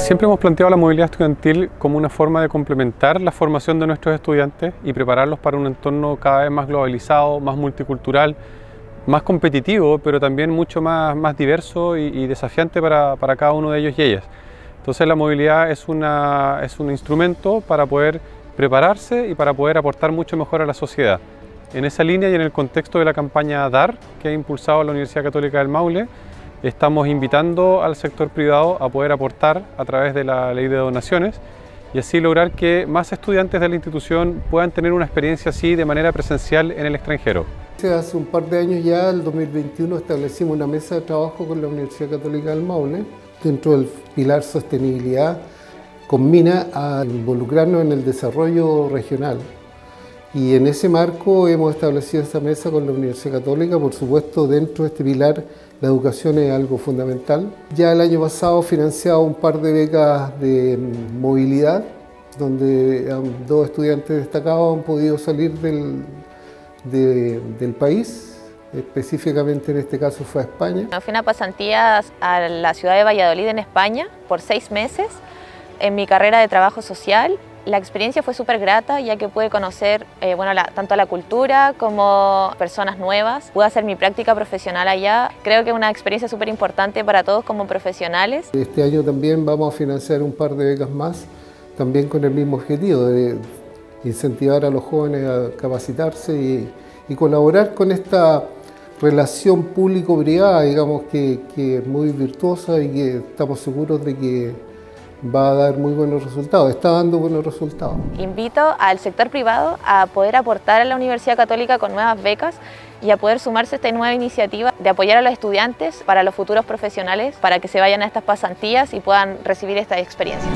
Siempre hemos planteado la movilidad estudiantil como una forma de complementar la formación de nuestros estudiantes y prepararlos para un entorno cada vez más globalizado, más multicultural, más competitivo, pero también mucho más, más diverso y, desafiante para, para, cada uno de ellos y ellas. Entonces la movilidad es, una, es un instrumento para poder prepararse y para poder aportar mucho mejor a la sociedad. En esa línea y en el contexto de la campaña DAR que ha impulsado la Universidad Católica del Maule, estamos invitando al sector privado a poder aportar a través de la ley de donaciones y así lograr que más estudiantes de la institución puedan tener una experiencia así de manera presencial en el extranjero. Hace un par de años ya, el 2021, establecimos una mesa de trabajo con la Universidad Católica del Maule. Dentro del pilar sostenibilidad, combina a involucrarnos en el desarrollo regional. Y en ese marco hemos establecido esta mesa con la Universidad Católica, por supuesto dentro de este pilar la educación es algo fundamental. Ya el año pasado financiado un par de becas de movilidad, donde dos estudiantes destacados han podido salir del, del país, específicamente en este caso fue a España. Fui una pasantía a la ciudad de Valladolid en España por seis meses en mi carrera de trabajo social la experiencia fue súper grata ya que pude conocer eh, bueno, tanto la cultura como personas nuevas. Pude hacer mi práctica profesional allá. Creo que es una experiencia súper importante para todos como profesionales. Este año también vamos a financiar un par de becas más, también con el mismo objetivo de incentivar a los jóvenes a capacitarse y, colaborar con esta relación público-privada, digamos, que, que es muy virtuosa y que estamos seguros de que va a dar muy buenos resultados, está dando buenos resultados. Invito al sector privado a poder aportar a la Universidad Católica con nuevas becas y a poder sumarse a esta nueva iniciativa de apoyar a los estudiantes para los futuros profesionales para que se vayan a estas pasantías y puedan recibir esta experiencia.